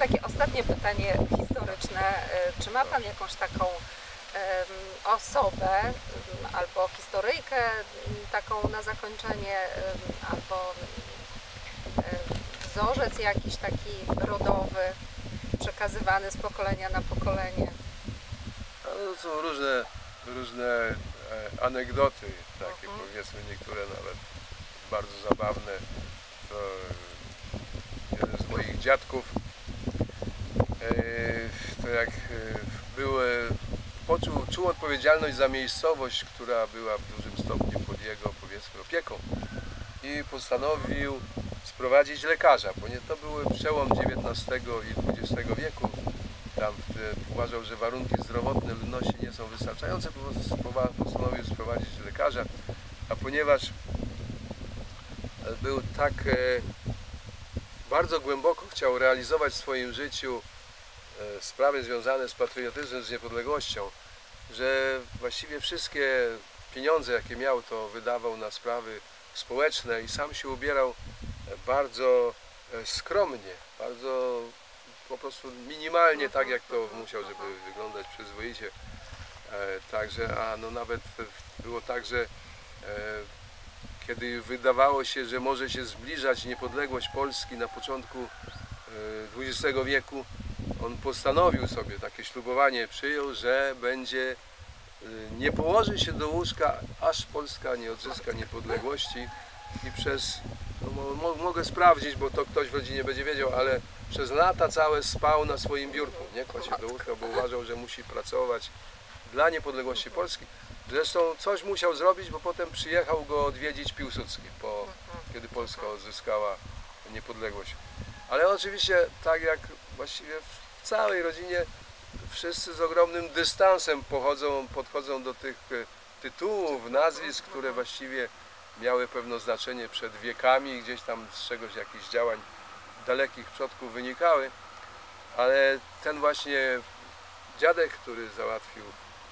takie ostatnie pytanie historyczne. E, Czy ma Pan jakąś taką osobę albo historyjkę taką na zakończenie, albo wzorzec jakiś taki rodowy przekazywany z pokolenia na pokolenie? Ale to są różne, różne e, anegdoty, takie Mhm. powiedzmy niektóre nawet bardzo zabawne. To e, jeden z moich dziadków, jak e, był, poczuł, czuł odpowiedzialność za miejscowość, która była w dużym stopniu pod jego powiedzmy opieką i postanowił sprowadzić lekarza, bo nie to były przełom XIX i XX wieku. Tam uważał, że warunki zdrowotne ludności nie są wystarczające, postanowił sprowadzić lekarza, a ponieważ e, był tak e, bardzo głęboko chciał realizować w swoim życiu sprawy związane z patriotyzmem, z niepodległością, że właściwie wszystkie pieniądze, jakie miał, to wydawał na sprawy społeczne i sam się ubierał e, bardzo e, skromnie, bardzo po prostu minimalnie tak, jak to musiał, żeby wyglądać przyzwoicie. E, Także, a no nawet e, było tak, że e, kiedy wydawało się, że może się zbliżać niepodległość Polski na początku e, XX wieku, on postanowił sobie takie ślubowanie, przyjął, że będzie e, nie położy się do łóżka, aż Polska nie odzyska niepodległości i przez, no, mo, mo, mogę sprawdzić, bo to ktoś w rodzinie będzie wiedział, ale przez lata całe spał na swoim biurku, nie kładł się do łóżka, bo uważał, że musi pracować dla niepodległości Polski. Zresztą coś musiał zrobić, bo potem przyjechał go odwiedzić Piłsudski, po, kiedy Polska odzyskała niepodległość. Ale oczywiście, tak jak właściwie w całej rodzinie, wszyscy z ogromnym dystansem pochodzą, podchodzą do tych e, tytułów, nazwisk, które właściwie miały pewne znaczenie przed wiekami gdzieś tam z czegoś, jakichś działań dalekich przodków wynikały. Ale ten właśnie dziadek, który załatwił,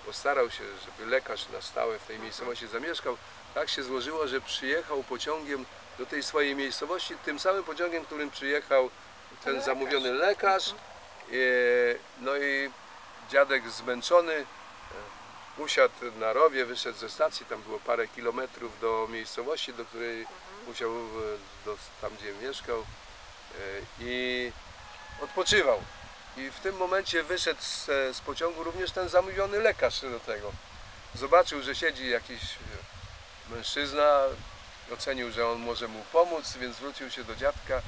postarał się, żeby lekarz na stałe w tej miejscowości zamieszkał, tak się złożyło, że przyjechał pociągiem do tej swojej miejscowości, tym samym pociągiem, którym przyjechał ten lekarz. zamówiony lekarz. E, No i dziadek zmęczony e, usiadł na rowie, wyszedł ze stacji, tam było parę kilometrów do miejscowości, do której musiał, e, do, tam gdzie mieszkał i odpoczywał. I w tym momencie wyszedł z, z pociągu również ten zamówiony lekarz do tego. Zobaczył, że siedzi jakiś e, mężczyzna, ocenił, że on może mu pomóc, więc zwrócił się do dziadka.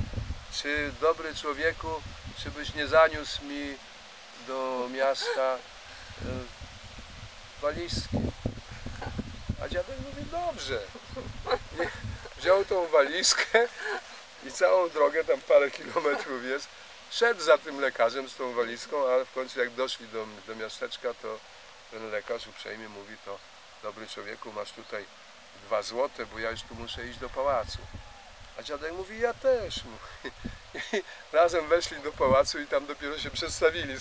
Czy dobry człowieku, czy byś nie zaniósł mi do miasta e, walizki? A dziadek mówi, dobrze. I wziął tą walizkę i całą drogę, tam parę kilometrów jest, szedł za tym lekarzem z tą walizką, ale w końcu jak doszli do, do miasteczka, to ten lekarz uprzejmie mówi, to dobry człowieku, masz tutaj dwa złote, bo ja już tu muszę iść do pałacu. A dziadek mówi, ja też. I razem weszli do pałacu i tam dopiero się przedstawili.